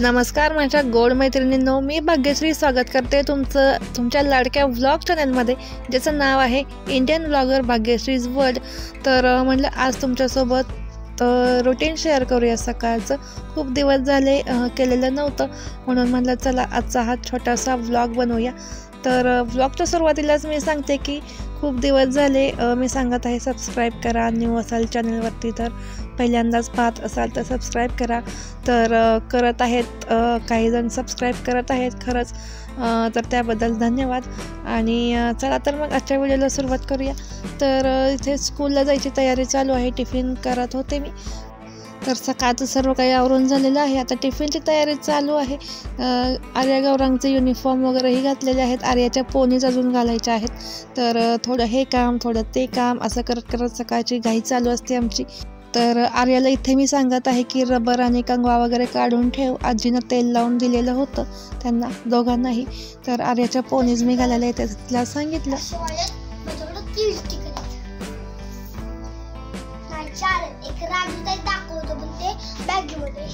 नमस्कार माझ्या गोड मैत्रिणींनो मी भाग्यश्री स्वागत करते तुमचं तुमच्या लाडक्या व्लॉग चॅनलमध्ये ज्याचं नाव आहे इंडियन व्लॉगर भाग्यश्रीज वर्ल्ड तर म्हटलं म्हणलं आज तुमच्यासोबत रुटीन शेअर करूया. सकाळचं खूप दिवस झाले केलेलं नव्हतं. म्हणून म्हणलं चला आजचा हा छोटासा व्लॉग बनवूया. तर ब्लॉगच्या सुरुवातीलाच मी सांगते की खूप दिवस झाले मी सांगत आहे सबस्क्राईब करा न्यू असाल चॅनलवरती तर पहिल्यांदाच पाहत असाल तर सबस्क्राईब करा. तर करत आहेत काही जण सबस्क्राईब करत आहेत खरंच. तर त्याबद्दल धन्यवाद. आणि चला तर मग आजच्या व्हिडिओला सुरुवात करूया. तर इथे स्कूलला जायची तयारी चालू आहे टिफिन करत होते मी. तर सकाळचं सर्व काही आवरून झालेलं आहे. आता टिफिनची तयारी चालू आहे. आर्या गौरांगचे युनिफॉर्म वगैरेही घातलेले आहेत. आर्याच्या पोनीज अजून घालायच्या आहेत. तर थोडं हे काम थोडं ते काम असं करत करत सकाळची घाई चालू असते आमची. तर आर्याला इथे मी सांगत आहे की रबर आणि कंगवा वगैरे काढून ठेव. आजीनं तेल लावून दिलेलं होतं त्यांना दोघांनाही. तर आर्याच्या पोनीज मी घालायला येते. तिला सांगितलं. चालेल. एक बॅगेमध्ये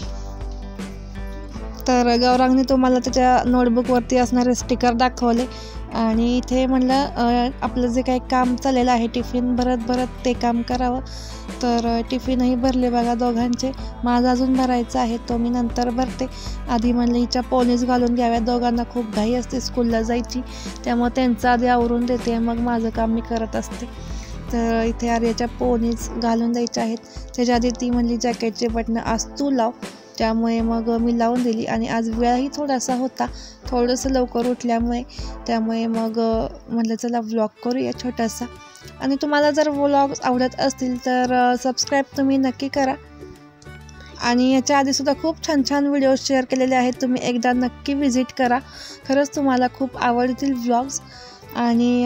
तर गौरांगने तुम्हाला त्याच्या नोटबुकवरती असणारे स्टिकर दाखवले. आणि इथे म्हणलं आपलं जे काही काम चाललेलं आहे टिफिन भरत भरत ते काम करावं. तर टिफिनही भरले बघा दोघांचे. माझा अजून भरायचा आहे तो मी नंतर भरते. आधी म्हणलं हिच्या पोलीस घालून घ्याव्या दोघांना खूप घाई असते स्कूलला जायची. त्यामुळे त्यांचं आधी आवरून देते. मग माझं काम मी करत असते. तर इथे आर्याच्या पोनीज घालून द्यायच्या आहेत. त्याच्या आधी ती म्हणली जॅकेटचे बटणं आज तू लाव. त्यामुळे मग मी लावून दिली आणि आज वेळही थोडासा होता. थोडंसं लवकर उठल्यामुळे त्यामुळे मग म्हटलं चला व्लॉग करूया छोटासा. आणि तुम्हाला जर व्लॉग्स आवडत असतील तर सबस्क्राईब तुम्ही नक्की करा. आणि याच्या आधीसुद्धा खूप छान छान व्हिडिओ शेअर केलेले आहेत. तुम्ही एकदा नक्की व्हिजिट करा. खरंच तुम्हाला खूप आवडतील व्लॉग्स आणि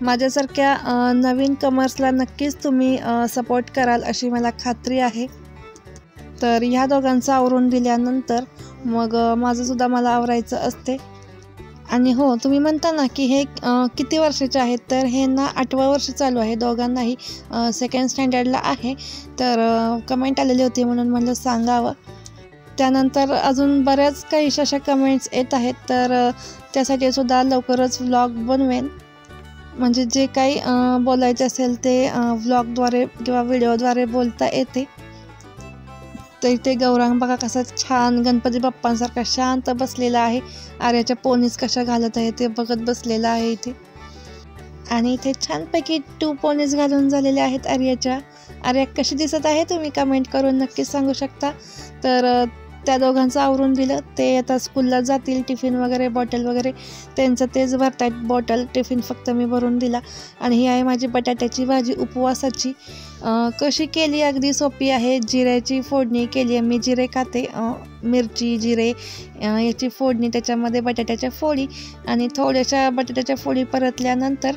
माझ्यासारख्या नवीन कमर्सला नक्कीच तुम्ही सपोर्ट कराल अशी मला खात्री आहे. तर ह्या दोघांचं आवरून दिल्यानंतर मग माझंसुद्धा मला आवरायचं असते. आणि हो तुम्ही म्हणता ना की हे किती वर्षाचे आहेत? तर हे ना आठवं वर्ष चालू आहे. दोघांनाही सेकंड स्टँडर्डला आहे. तर कमेंट आलेली होती म्हणून म्हणलं सांगावं. त्यानंतर अजून बऱ्याच काही अशा कमेंट्स येत आहेत. तर त्यासाठी सुद्धा लवकरच व्लॉग बनवेन. म्हणजे जे काही बोलायचे असेल ते व्लॉगद्वारे किंवा व्हिडिओद्वारे बोलता येते. तर इथे गौरांग बघा कसा छान गणपती बाप्पांसारखा शांत बसलेला आहे. आर्याच्या पोनीस कशा घालत आहे ते बघत बसलेला आहे इथे. आणि इथे छानपैकी टू पोनीस घालून झालेल्या आहेत आर्याच्या. आर्या कशी दिसत आहे तुम्ही कमेंट करून नक्कीच सांगू शकता. तर त्या दोघांचं आवरून दिलं. ते आता स्कूलला जातील टिफिन वगैरे बॉटल वगैरे. त्यांचं तेच भरतायत. बॉटल टिफिन फक्त मी भरून दिला. आणि ही आहे माझी बटाट्याची भाजी उपवासाची. कशी केली अगदी सोपी आहे? जिऱ्याची फोडणी केली आहे. मी जिरे खाते. मिरची जिरे याची फोडणी त्याच्यामध्ये बटाट्याच्या फोडी आणि थोड्याशा बटाट्याच्या फोडी परतल्यानंतर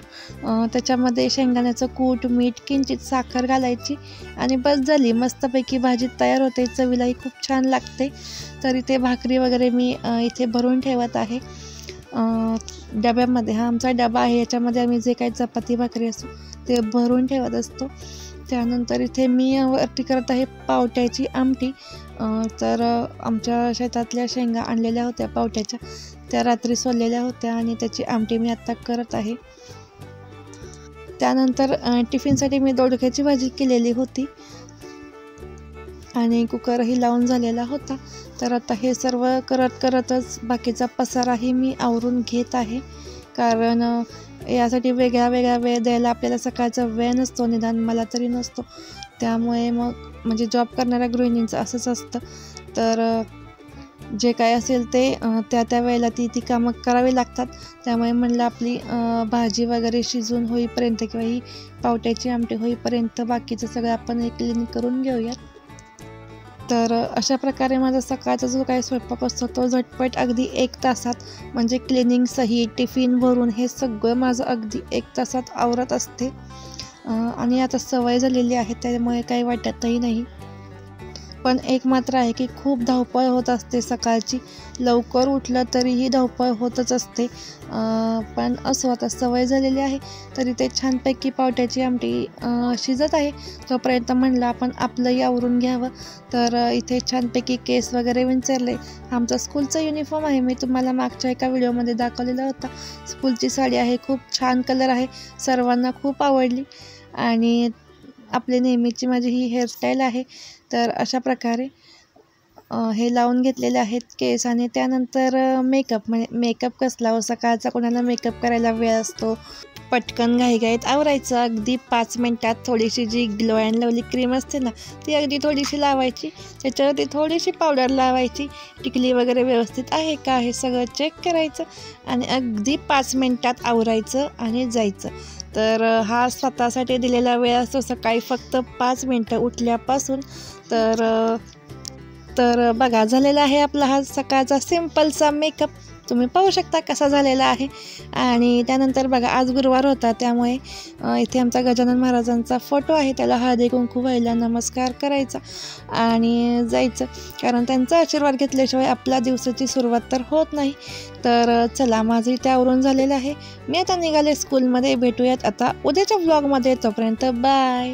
त्याच्यामध्ये शेंगदाण्याचं कूट मीठ किंचित साखर घालायची आणि बस झाली. मस्तपैकी भाजी तयार होते. चवीलाही खूप छान लागते. तर इथे भाकरी वगैरे मी इथे भरून ठेवत आहे. डब्यामध्ये हा आमचा डबा आहे. याच्यामध्ये आम्ही जे काही चपाती भाकरी असतो ते भरून ठेवत असतो. त्यानंतर इथे मी वरती करत आहे पावट्याची आमटी. तर आमच्या शेतातल्या शेंगा आणलेल्या होत्या पावट्याच्या. त्या रात्री सोललेल्या होत्या आणि त्याची आमटी मी आत्ता करत आहे. त्यानंतर टिफिनसाठी मी दोडक्याची भाजी केलेली होती. आणि कुकरही लावून झालेला होता. तर आता हे सर्व करत करतच बाकीचा पसाराही मी आवरून घेत आहे. कारण यासाठी वेगळा वेगळा वेळ द्यायला आपल्याला सकाळचा वेळ नसतो निदान मला तरी नसतो. त्यामुळे मग म्हणजे जॉब करणाऱ्या गृहिणींचं असंच असतं. तर जे काय असेल ते त्या त्या वेळेला ती ती कामं करावी लागतात. त्यामुळे म्हणलं आपली भाजी वगैरे शिजून होईपर्यंत किंवा ही पावट्याची आमटी होईपर्यंत बाकीचं सगळं आपण एक क्लिनिंग करून घेऊयात. तर अशा प्रकारे माझा सकाळचा जो काही स्वयंपाक असतो तो झटपट अगदी एक तासात म्हणजे क्लिनिंग सही टिफिन भरून हे सगळं माझं अगदी एक तासात आवरत असते. आणि आता सवय झालेली आहे त्यामुळे काही वाटतही नाही. पण एक मात्र आहे की खूप धावपळ होत असते सकाळची. लवकर उठलं तरीही धावपळ होतच असते. पण असं आता सवय झालेली आहे तरी ते छानपैकी पावट्याची आमटी शिजत आहे. तोपर्यंत म्हणलं आपण आपलंही आवरून घ्यावं. तर इथे छानपैकी केस वगैरे विंचरले. आमचा स्कूलचा युनिफॉर्म आहे. मी तुम्हाला मागच्या एका व्हिडिओमध्ये दाखवलेला होता. स्कूलची साडी आहे. खूप छान कलर आहे. सर्वांना खूप आवडली. आणि आपली नेहमीची माझी ही हेअरस्टाईल आहे. तर अशा प्रकारे हे लावून घेतलेले आहेत केस आणि त्यानंतर मेकअप म्हणजे मेकअप कसला हो सकाळचा कोणाला मेकअप करायला वेळ असतो? पटकन घाईघाईत आवरायचं. अगदी पाच मिनटात थोडीशी जी ग्लो अँड लवली क्रीम असते ना ती अगदी थोडीशी लावायची. त्याच्यावरती थोडीशी पावडर लावायची. टिकली वगैरे व्यवस्थित आहे का हे सगळं चेक करायचं आणि अगदी पाच मिनटात आवरायचं आणि जायचं. तर हा स्वतःसाठी दिलेला वेळ असतो सकाळी फक्त पाच मिनटं उठल्यापासून. तर तर बघा झालेला आहे आपला हा सकाळचा सिम्पलचा मेकअप तुम्ही पाहू शकता कसा झालेला आहे. आणि त्यानंतर बघा आज गुरुवार होता त्यामुळे इथे आमचा गजानन महाराजांचा फोटो आहे. त्याला हळदी कुंकू व्हायला नमस्कार करायचा आणि जायचं. कारण त्यांचा आशीर्वाद घेतल्याशिवाय आपल्या दिवसाची सुरुवात तर होत नाही. तर चला माझं इथे आवरून झालेलं आहे. मी आता निघाले स्कूलमध्ये भेटूयात आता उद्याच्या ब्लॉगमध्ये तोपर्यंत बाय